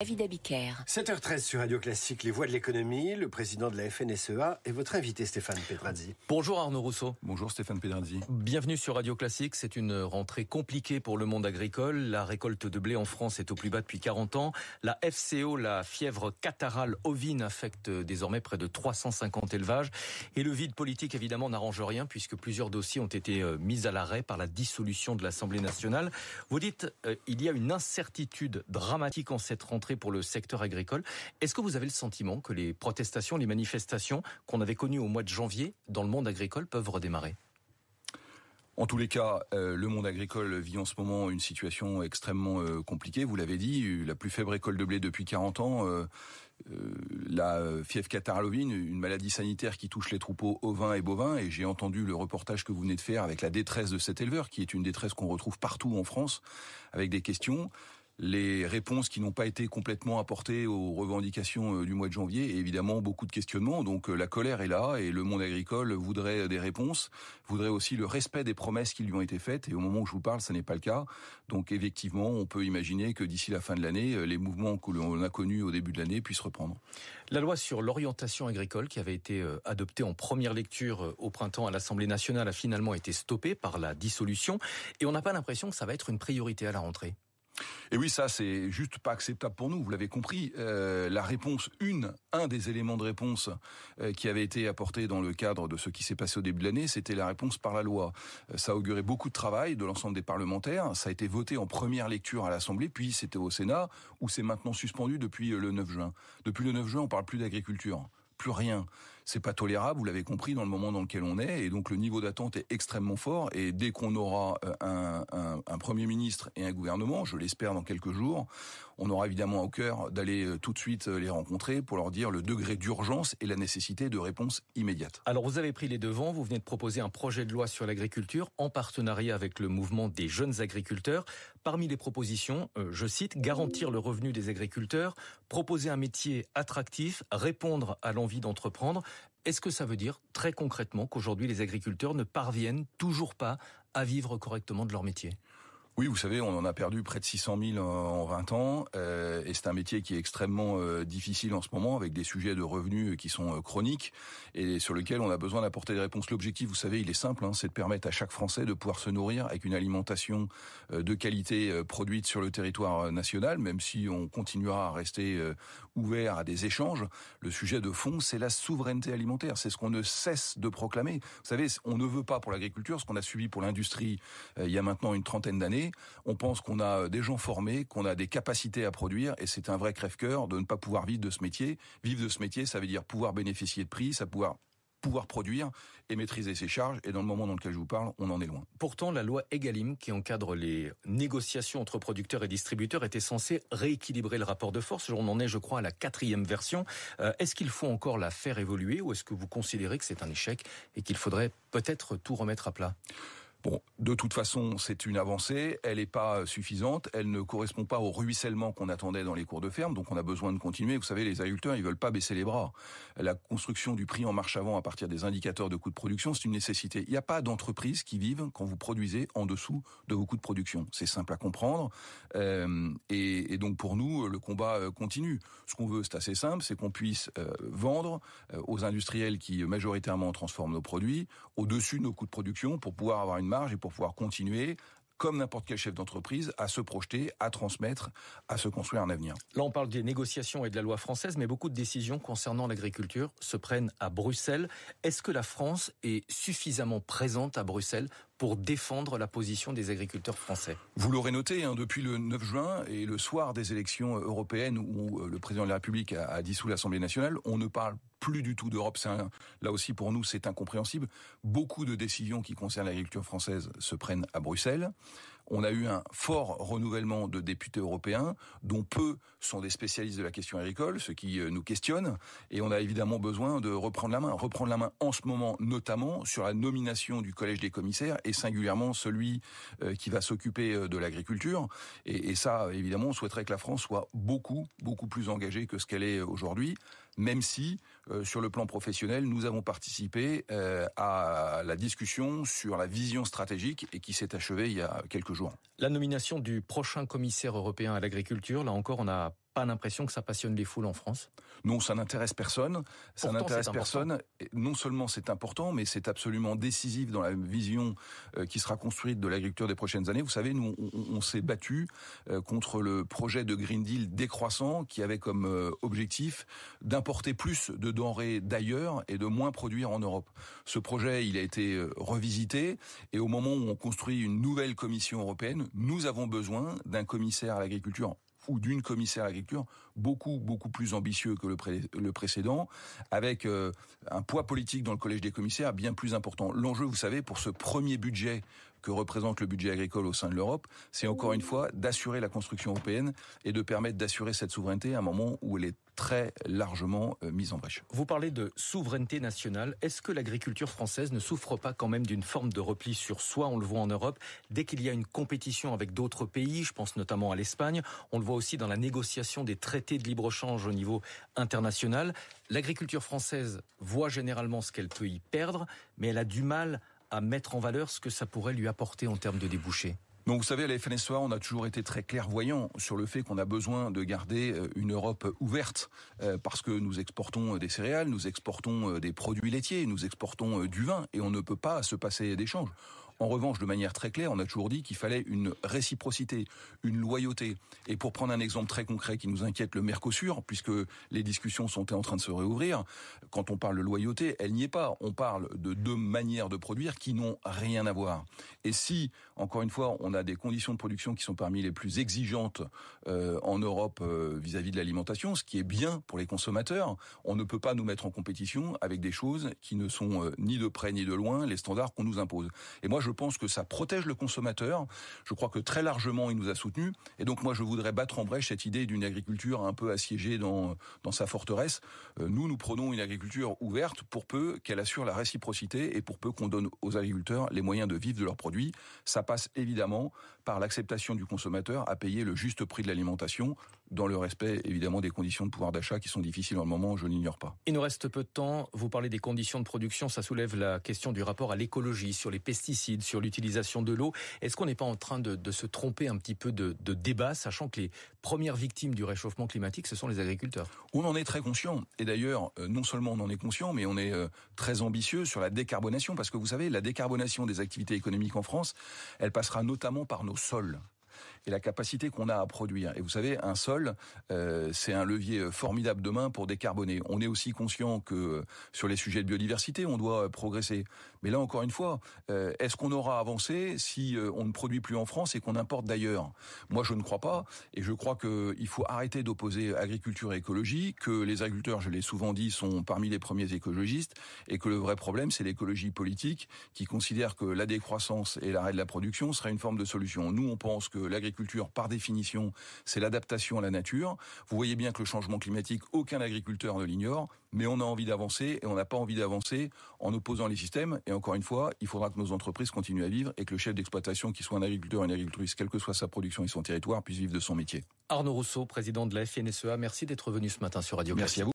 David Abiker. 7h13 sur Radio Classique, les voix de l'économie, le président de la FNSEA et votre invité Stéphane Pedrazzi. Bonjour Arnaud Rousseau. Bonjour Stéphane Pedrazzi. Bienvenue sur Radio Classique. C'est une rentrée compliquée pour le monde agricole. La récolte de blé en France est au plus bas depuis 40 ans. La FCO, la fièvre catarrhale ovine, affecte désormais près de 350 élevages. Et le vide politique, évidemment, n'arrange rien puisque plusieurs dossiers ont été euh, mis à l'arrêt par la dissolution de l'Assemblée nationale. Vous dites, euh, il y a une incertitude dramatique en cette rentrée pour le secteur agricole. Est-ce que vous avez le sentiment que les protestations, les manifestations qu'on avait connues au mois de janvier dans le monde agricole peuvent redémarrer? En tous les cas, euh, le monde agricole vit en ce moment une situation extrêmement euh, compliquée. Vous l'avez dit, la plus faible récolte de blé depuis 40 ans, euh, la fièvre catarolovine, une maladie sanitaire qui touche les troupeaux ovins et bovins. Et j'ai entendu le reportage que vous venez de faire avec la détresse de cet éleveur, qui est une détresse qu'on retrouve partout en France, avec des questions les réponses qui n'ont pas été complètement apportées aux revendications euh, du mois de janvier et évidemment beaucoup de questionnements. Donc euh, la colère est là et le monde agricole voudrait des réponses, voudrait aussi le respect des promesses qui lui ont été faites et au moment où je vous parle, ce n'est pas le cas. Donc effectivement, on peut imaginer que d'ici la fin de l'année, euh, les mouvements que l'on a connus au début de l'année puissent reprendre. La loi sur l'orientation agricole qui avait été adoptée en première lecture au printemps à l'Assemblée nationale a finalement été stoppée par la dissolution et on n'a pas l'impression que ça va être une priorité à la rentrée. Et oui, ça c'est juste pas acceptable pour nous. Vous l'avez compris. Euh, la réponse, une, un des éléments de réponse euh, qui avait été apporté dans le cadre de ce qui s'est passé au début de l'année, c'était la réponse par la loi. Euh, ça a auguré beaucoup de travail de l'ensemble des parlementaires. Ça a été voté en première lecture à l'Assemblée, puis c'était au Sénat, où c'est maintenant suspendu depuis le 9 juin. Depuis le 9 juin, on parle plus d'agriculture plus rien. C'est pas tolérable, vous l'avez compris, dans le moment dans lequel on est, et donc le niveau d'attente est extrêmement fort. Et dès qu'on aura euh, un, premier ministre et un gouvernement, je l'espère dans quelques jours, on aura évidemment au cœur d'aller euh, tout de suite euh, les rencontrer pour leur dire le degré d'urgence et la nécessité de réponse immédiate. Alors vous avez pris les devants, vous venez de proposer un projet de loi sur l'agriculture en partenariat avec le mouvement des jeunes agriculteurs. Parmi les propositions, je cite, garantir le revenu des agriculteurs, proposer un métier attractif, répondre à l'envie envie d'entreprendre. Est-ce que ça veut dire très concrètement qu'aujourd'hui les agriculteurs ne parviennent toujours pas à vivre correctement de leur métier? Oui, vous savez, on en a perdu près de 600 000 en 20 ans, euh, et c'est un métier qui est extrêmement euh, difficile en ce moment, avec des sujets de revenus qui sont euh, chroniques et sur lesquels on a besoin d'apporter des réponses. L'objectif, vous savez, il est simple, hein, c'est de permettre à chaque Français de pouvoir se nourrir avec une alimentation de qualité produite sur le territoire national, même si on continuera à rester ouvert à des échanges. Le sujet de fond, c'est la souveraineté alimentaire. C'est ce qu'on ne cesse de proclamer. Vous savez, on ne veut pas pour l'agriculture ce qu'on a subi pour l'industrie il y a maintenant une trentaine d'années on pense qu'on a des gens formés, qu'on a des capacités à produire, et c'est un vrai crève-cœur de ne pas pouvoir vivre de ce métier. Vivre de ce métier, ça veut dire pouvoir bénéficier de prix, pouvoir produire et maîtriser ses charges. Et dans le moment dans lequel je vous parle, on en est loin. Pourtant, la loi Egalim, qui encadre les négociations entre producteurs et distributeurs, était censée rééquilibrer le rapport de force. On en est, je crois, à la quatrième version. Euh, est-ce qu'il faut encore la faire évoluer ou est-ce que vous considérez que c'est un échec et qu'il faudrait peut-être tout remettre à plat? Bon, de toute façon, c'est une avancée. Elle n'est pas suffisante. Elle ne correspond pas au ruissellement qu'on attendait dans les cours de ferme. Donc, on a besoin de continuer. Vous savez, les agriculteurs, ils veulent pas baisser les bras. La construction du prix en marche avant à partir des indicateurs de coûts de production, c'est une nécessité. Il n'y a pas d'entreprise qui vive quand vous produisez en dessous de vos coûts de production. C'est simple à comprendre. Euh, et, donc, pour nous, le combat euh, continue. Ce qu'on veut, c'est assez simple, c'est qu'on puisse euh, vendre aux industriels qui majoritairement transforment nos produits au-dessus de nos coûts de production pour pouvoir avoir une marge et pour pouvoir continuer comme n'importe quel chef d'entreprise, à se projeter, à transmettre, à se construire un avenir. Là, on parle des négociations et de la loi française, mais beaucoup de décisions concernant l'agriculture se prennent à Bruxelles. Est-ce que la France est suffisamment présente à Bruxelles pour défendre la position des agriculteurs français? Vous l'aurez noté, hein, depuis le 9 juin et le soir des élections européennes où euh, le président de la République a, a dissous l'Assemblée nationale, on ne parle plus du tout d'Europe. Là aussi pour nous, c'est incompréhensible. Beaucoup de décisions qui concernent l'agriculture française se prennent à Bruxelles. On a eu un fort renouvellement de députés européens, dont peu sont des spécialistes de la question agricole, ce qui euh, nous questionne. Et on a évidemment besoin de reprendre la main. Reprendre la main en ce moment, notamment sur la nomination du collège des commissaires et singulièrement celui euh, qui va s'occuper euh, de l'agriculture. Et ça, évidemment, on souhaiterait que la France soit beaucoup, beaucoup plus engagée que ce qu'elle est aujourd'hui, même si, sur le plan professionnel, nous avons participé à la discussion sur la vision stratégique et qui s'est achevée il y a quelques jours la nomination du prochain commissaire européen à l'agriculture, là encore, on a pas l'impression que ça passionne les foules en France Non, ça n'intéresse personne. Ça n'intéresse personne. non seulement c'est important, mais c'est absolument décisif dans la vision euh, qui sera construite de l'agriculture des prochaines années. Vous savez, nous, on, s'est battu euh, contre le projet de Green Deal décroissant qui avait comme euh, objectif d'importer plus de d'ailleurs et de moins produire en Europe. Ce projet, il a été revisité et au moment où on construit une nouvelle Commission européenne, nous avons besoin d'un commissaire à l'agriculture ou d'une commissaire à l'agriculture beaucoup beaucoup plus ambitieux que le, le précédent, avec euh, un poids politique dans le collège des commissaires bien plus important. L'enjeu, vous savez, pour ce premier budget que représente le budget agricole au sein de l'Europe, c'est encore une fois d'assurer la construction européenne et de permettre d'assurer cette souveraineté à un moment où elle est très largement euh, mise en brèche. Vous parlez de souveraineté nationale. Est-ce que l'agriculture française ne souffre pas quand même d'une forme de repli sur soi? On le voit en Europe. Dès qu'il y a une compétition avec d'autres pays, je pense notamment à l'Espagne, on le voit aussi dans la négociation des traités de libre-échange au niveau international. L'agriculture française voit généralement ce qu'elle peut y perdre, mais elle a du mal à mettre en valeur ce que ça pourrait lui apporter en termes de débouchés donc vous savez, à la FNSEA, on a toujours été très clairvoyant sur le fait qu'on a besoin de garder euh, une Europe ouverte euh, parce que nous exportons euh, des céréales, nous exportons des produits laitiers, nous exportons du vin et on ne peut pas se passer d'échanges. En revanche, de manière très claire, on a toujours dit qu'il fallait une réciprocité, une loyauté. Et pour prendre un exemple très concret qui nous inquiète, le Mercosur, puisque les discussions sont en train de se réouvrir, quand on parle de loyauté, elle n'y est pas. On parle de deux manières de produire qui n'ont rien à voir. Et si, encore une fois, on a des conditions de production qui sont parmi les plus exigeantes euh, en Europe euh, vis-à-vis de l'alimentation, ce qui est bien pour les consommateurs, on ne peut pas nous mettre en compétition avec des choses qui ne sont euh, ni de près ni de loin les standards qu'on nous impose. Et moi, pense que ça protège le consommateur. Je crois que très largement, il nous a soutenus. Et donc, moi, je voudrais battre en brèche cette idée d'une agriculture un peu assiégée dans, dans sa forteresse. Euh, nous, nous prenons une agriculture ouverte pour peu qu'elle assure la réciprocité et pour peu qu'on donne aux agriculteurs les moyens de vivre de leurs produits. Ça passe évidemment par l'acceptation du consommateur à payer le juste prix de l'alimentation dans le respect évidemment des conditions de pouvoir d'achat qui sont difficiles en le moment, je n'ignore pas. Il nous reste peu de temps. Vous parlez des conditions de production, ça soulève la question du rapport à l'écologie, sur les pesticides sur l'utilisation de l'eau. Est-ce qu'on n'est pas en train de, se tromper un petit peu de, débat, sachant que les premières victimes du réchauffement climatique, ce sont les agriculteurs? On en est très conscient. Et d'ailleurs, euh, non seulement on en est conscient, mais on est euh, très ambitieux sur la décarbonation, parce que vous savez, la décarbonation des activités économiques en France, elle passera notamment par nos sols et la capacité qu'on a à produire. Et vous savez, un sol, euh, c'est un levier formidable demain pour décarboner. On est aussi conscient que euh, sur les sujets de biodiversité, on doit euh, progresser. Mais là, encore une fois, est-ce qu'on aura avancé si on ne produit plus en France et qu'on importe d'ailleurs? Moi, je ne crois pas. Et je crois qu'il faut arrêter d'opposer agriculture et écologie, que les agriculteurs, je l'ai souvent dit, sont parmi les premiers écologistes, et que le vrai problème, c'est l'écologie politique qui considère que la décroissance et l'arrêt de la production serait une forme de solution. Nous, on pense que l'agriculture l'agriculture, par définition, c'est l'adaptation à la nature. Vous voyez bien que le changement climatique, aucun agriculteur ne l'ignore, mais on a envie d'avancer et on n'a pas envie d'avancer en opposant les systèmes. Et encore une fois, il faudra que nos entreprises continuent à vivre et que le chef d'exploitation, qui soit un agriculteur ou une agricultrice, quelle que soit sa production et son territoire, puisse vivre de son métier. Arnaud Rousseau, président de la FNSEA, merci d'être venu ce matin sur Radio Merci à vous.